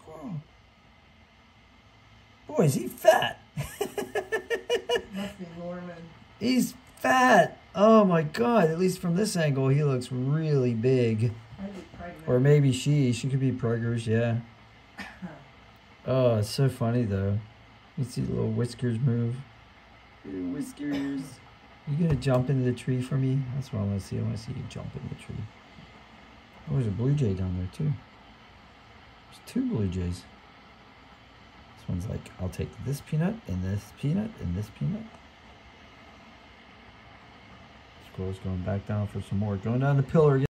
Squirrel. Boy, is he fat. Must be Norman. He's fat. Oh my god. At least from this angle, he looks really big. I'd be pregnant. Or maybe she. She could be preggers, yeah. Oh, it's so funny though. You see the little whiskers move. Little whiskers. You gonna jump into the tree for me? That's what I want to see. I want to see you jump in the tree. Oh, there's a blue jay down there too. There's two blue jays. This one's like, I'll take this peanut and this peanut and this peanut. Squirrel's going back down for some more. Going down the pillar again.